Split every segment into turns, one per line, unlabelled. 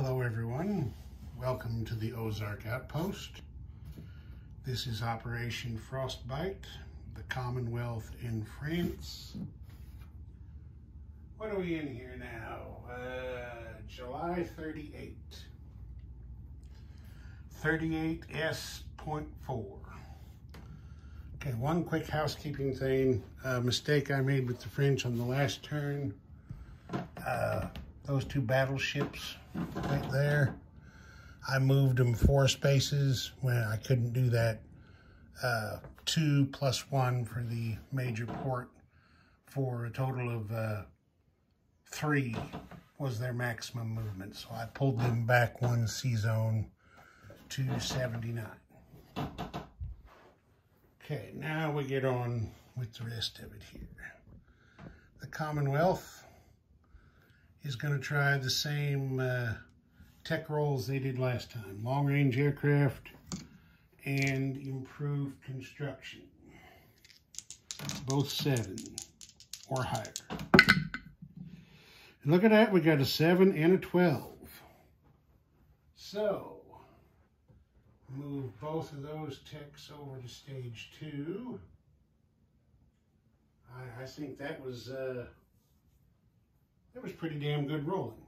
Hello everyone, welcome to the Ozark Outpost. This is Operation Frostbite, the Commonwealth in France. What are we in here now? Uh, July 38. 38S.4. Okay, one quick housekeeping thing. A mistake I made with the French on the last turn. Uh, those two battleships right there. I moved them four spaces when I couldn't do that. Uh, two plus one for the major port for a total of uh, three was their maximum movement. So I pulled them back one sea zone to 79. Okay, now we get on with the rest of it here. The Commonwealth is going to try the same uh, tech rolls they did last time. Long-range aircraft and improved construction. Both seven or higher. And look at that, we got a seven and a 12. So, move both of those techs over to stage two. I, I think that was uh, that was pretty damn good rolling.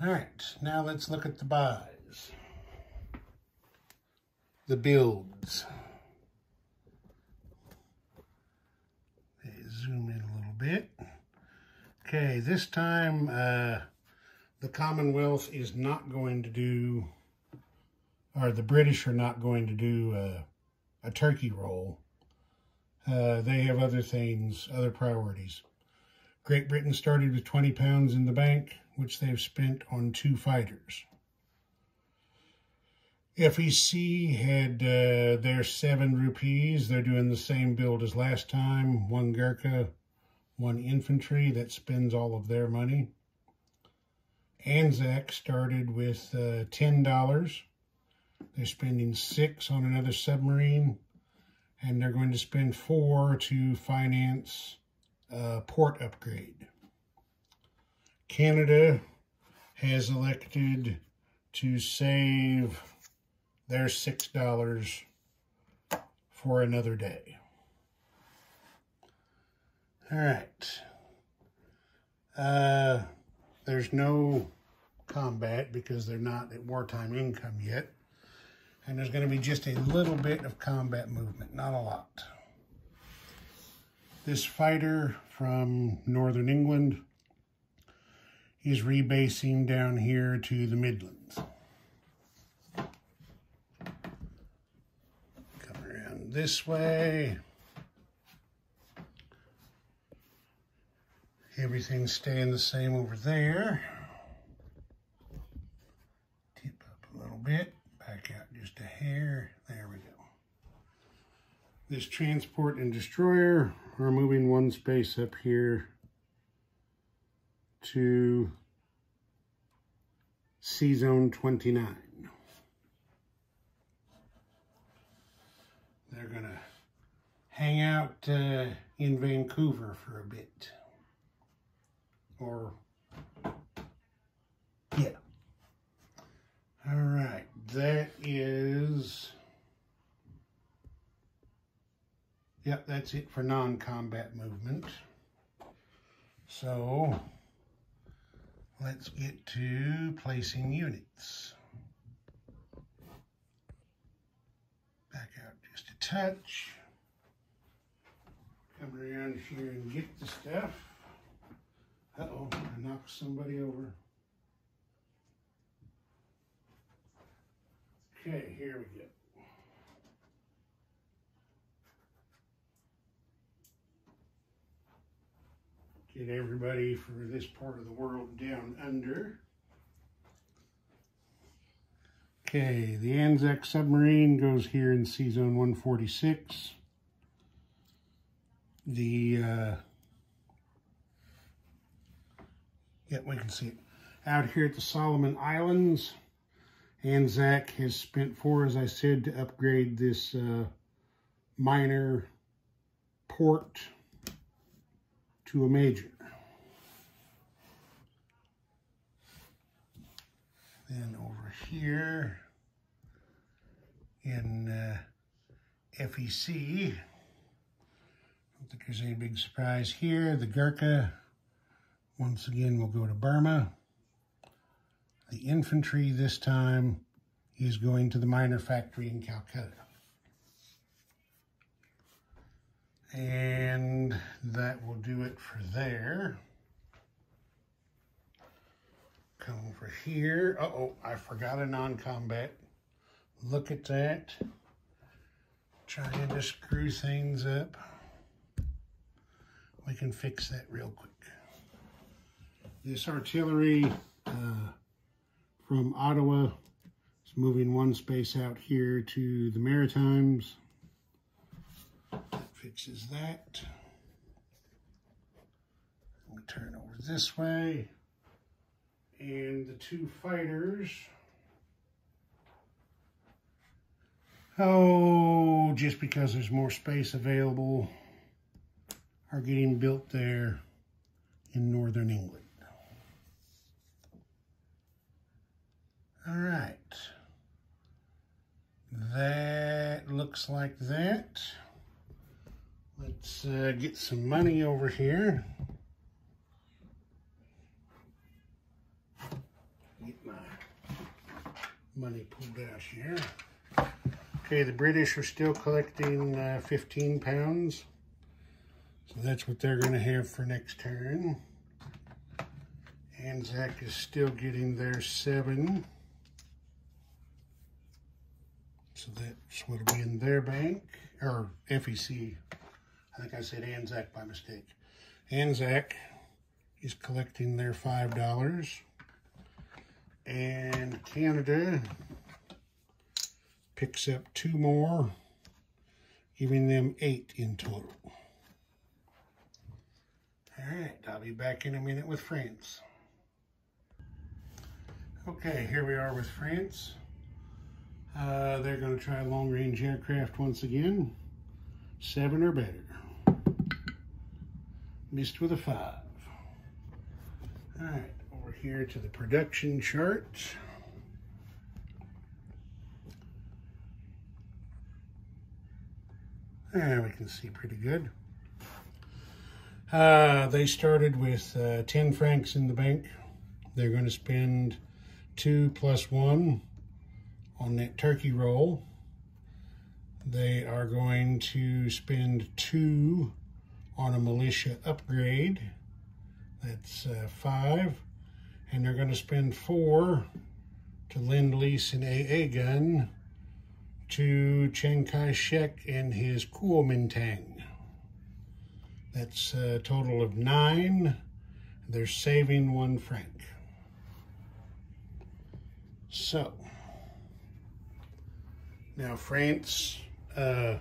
All right, now let's look at the buys. The builds. Okay, zoom in a little bit. Okay, this time uh, the Commonwealth is not going to do or the British are not going to do uh, a turkey roll. Uh, they have other things, other priorities. Great Britain started with 20 pounds in the bank, which they've spent on two fighters. FEC had uh, their seven rupees. They're doing the same build as last time. One Gurkha, one infantry. That spends all of their money. Anzac started with uh, $10 they're spending six on another submarine, and they're going to spend four to finance a port upgrade. Canada has elected to save their $6 for another day. All right. Uh, there's no combat because they're not at wartime income yet. And there's going to be just a little bit of combat movement, not a lot. This fighter from Northern England is rebasing down here to the Midlands. Come around this way. Everything's staying the same over there. Tip up a little bit back out just a hair. There we go. This transport and destroyer are moving one space up here to Sea Zone 29. They're going to hang out uh, in Vancouver for a bit. Or, yeah. All right, that is, yep, that's it for non-combat movement. So, let's get to placing units. Back out just a touch. Come around here and get the stuff. Uh-oh, I knocked somebody over. Okay, here we go. Get everybody for this part of the world down under. Okay, the Anzac submarine goes here in Sea Zone 146. The, uh, yeah, we can see it. Out here at the Solomon Islands, Anzac has spent four, as I said, to upgrade this uh, minor port to a major. Then over here in uh, FEC, I don't think there's any big surprise here. The Gurkha, once again, will go to Burma. The infantry this time is going to the minor factory in Calcutta. And that will do it for there. Come over here. Uh-oh, I forgot a non-combat. Look at that. Trying to screw things up. We can fix that real quick. This artillery uh, from Ottawa is moving one space out here to the Maritimes. Fixes that. We turn over this way. And the two fighters oh, just because there's more space available, are getting built there in northern England. All right. That looks like that. Let's uh, get some money over here. Get my money pulled out here. Okay, the British are still collecting uh, 15 pounds. So that's what they're going to have for next turn. Anzac is still getting their seven. So that's what will be in their bank, or FEC. I think I said Anzac by mistake. Anzac is collecting their $5. And Canada picks up two more, giving them eight in total. All right, I'll be back in a minute with France. Okay, here we are with France. Uh, they're going to try long-range aircraft once again. Seven or better. Missed with a five. All right, over here to the production chart. There we can see pretty good. Uh, they started with uh, 10 francs in the bank. They're going to spend two plus one on that turkey roll. They are going to spend two on a militia upgrade. That's uh, five. And they're going to spend four to lend lease an AA gun to Chiang Kai-shek and his Kuomintang. That's a total of nine. They're saving one franc. So, now France uh,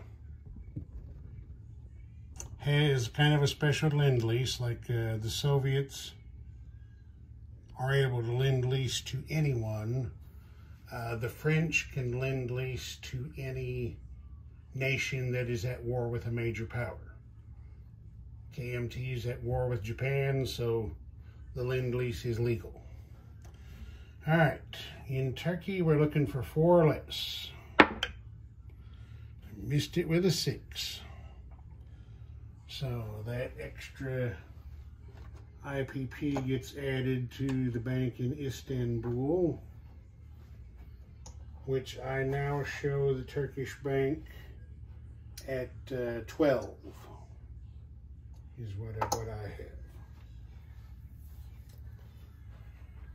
has kind of a special lend lease, like uh, the Soviets are able to lend lease to anyone uh, the French can lend lease to any nation that is at war with a major power. KMT is at war with Japan, so the lend lease is legal. All right, in Turkey, we're looking for four or less. Missed it with a six. So that extra IPP gets added to the bank in Istanbul which I now show the Turkish bank at uh, 12 is what what I have.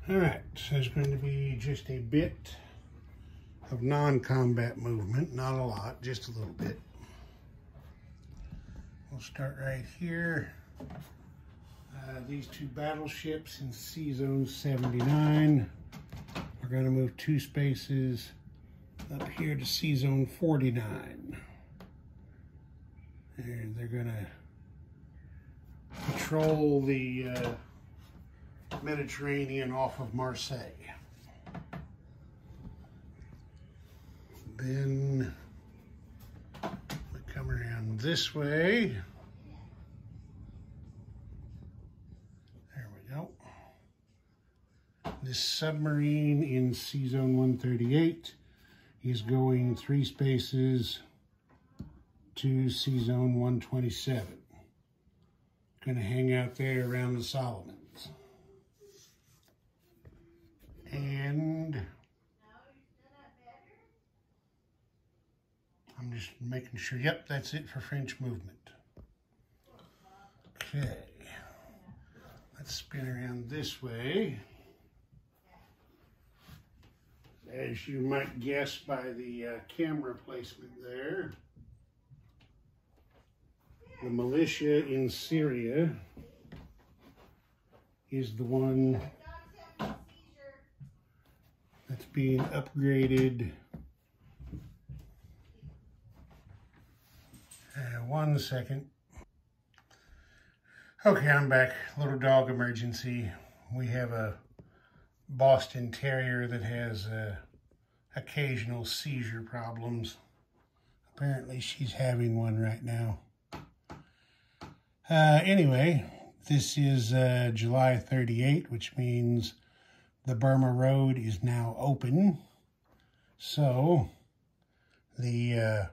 All right, so there's going to be just a bit of non-combat movement, not a lot, just a little bit. We'll start right here. Uh, these two battleships in Sea Zone 79. We're going to move two spaces up here to Sea Zone 49. And they're gonna patrol the uh, Mediterranean off of Marseille. Then this way. There we go. this submarine in Sea-Zone 138 is going three spaces to Sea-Zone 127. Gonna hang out there around the Solomons. And I'm just making sure, yep, that's it for French movement. Okay, let's spin around this way. As you might guess by the uh, camera placement there, the militia in Syria is the one that's being upgraded. Uh, one second. Okay, I'm back. Little dog emergency. We have a Boston Terrier that has uh, occasional seizure problems. Apparently she's having one right now. Uh, anyway, this is uh, July 38, which means the Burma Road is now open. So, the uh,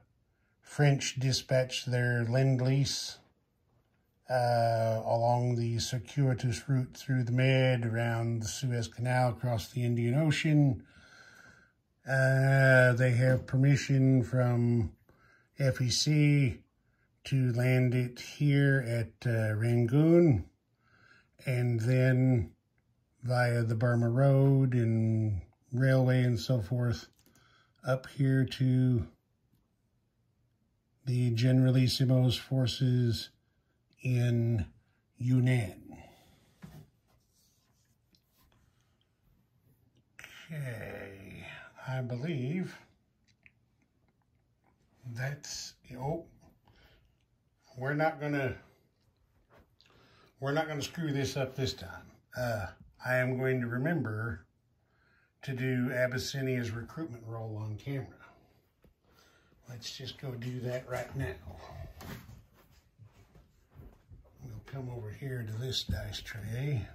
French dispatched their Lend-Lease uh, along the circuitous route through the Med, around the Suez Canal, across the Indian Ocean. Uh, they have permission from FEC to land it here at uh, Rangoon and then via the Burma Road and railway and so forth up here to the Generalissimo's forces in Yunnan. Okay, I believe that's, oh, we're not gonna we're not gonna screw this up this time. Uh, I am going to remember to do Abyssinia's recruitment roll on camera. Let's just go do that right now. We'll come over here to this dice tray.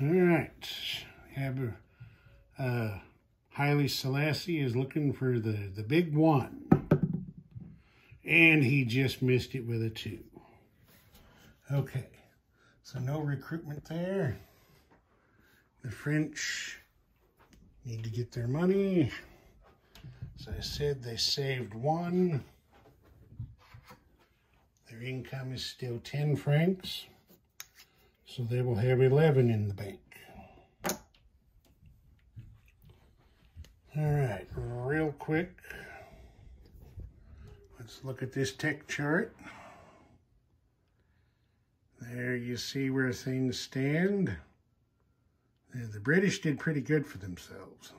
All right, Ab uh, Haile Selassie is looking for the, the big one. And he just missed it with a two. Okay, so no recruitment there. The French need to get their money. As I said, they saved one. Their income is still 10 francs. So they will have 11 in the bank. All right, real quick. Let's look at this tech chart. There you see where things stand. The British did pretty good for themselves.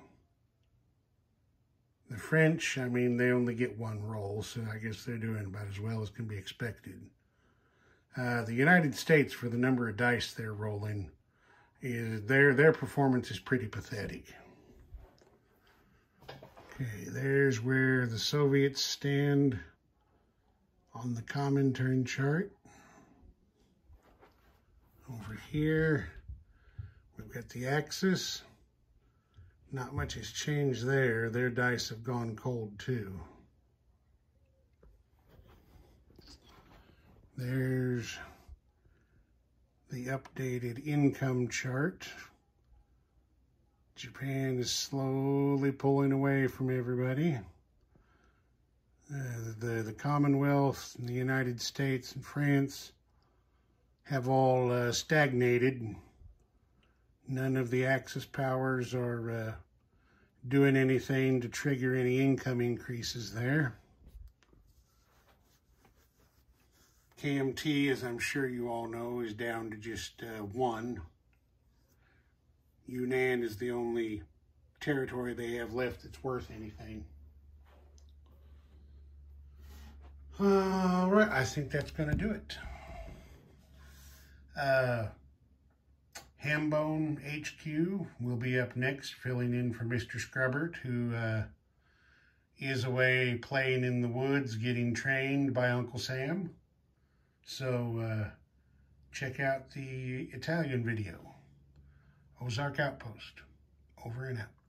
The French, I mean, they only get one roll, so I guess they're doing about as well as can be expected. Uh, the United States, for the number of dice they're rolling, is their their performance is pretty pathetic. Okay, there's where the Soviets stand on the Comintern chart. Over here, we've got the Axis. Not much has changed there. Their dice have gone cold too. There's the updated income chart. Japan is slowly pulling away from everybody. Uh, the, the Commonwealth, the United States, and France have all uh, stagnated. None of the Axis powers are uh, doing anything to trigger any income increases there. KMT, as I'm sure you all know, is down to just uh, one. Yunnan is the only territory they have left that's worth anything. All right, I think that's going to do it. Uh, Hambone HQ will be up next, filling in for Mr. Scrubbert, who uh, is away playing in the woods, getting trained by Uncle Sam. So uh, check out the Italian video. Ozark Outpost. Over and out.